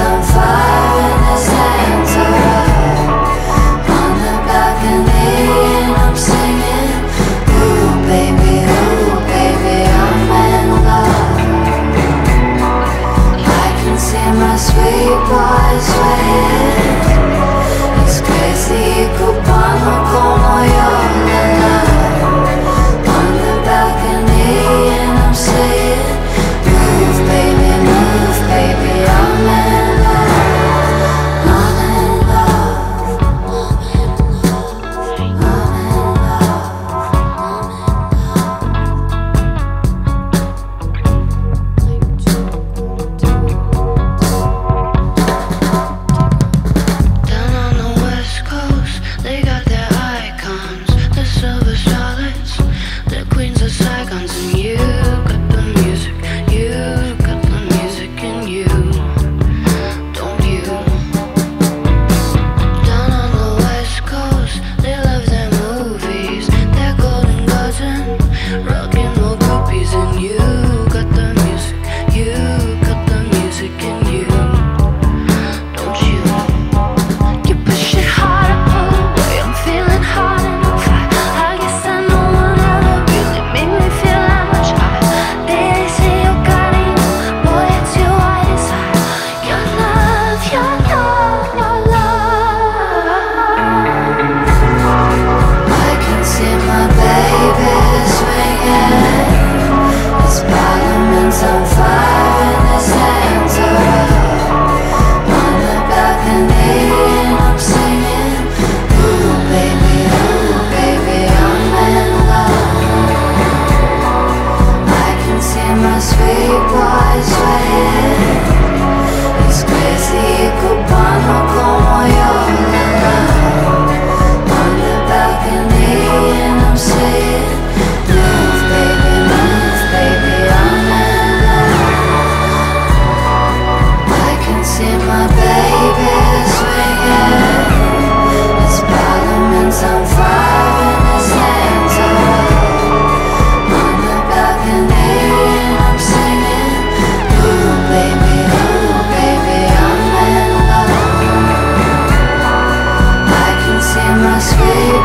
I'm fine.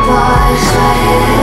My head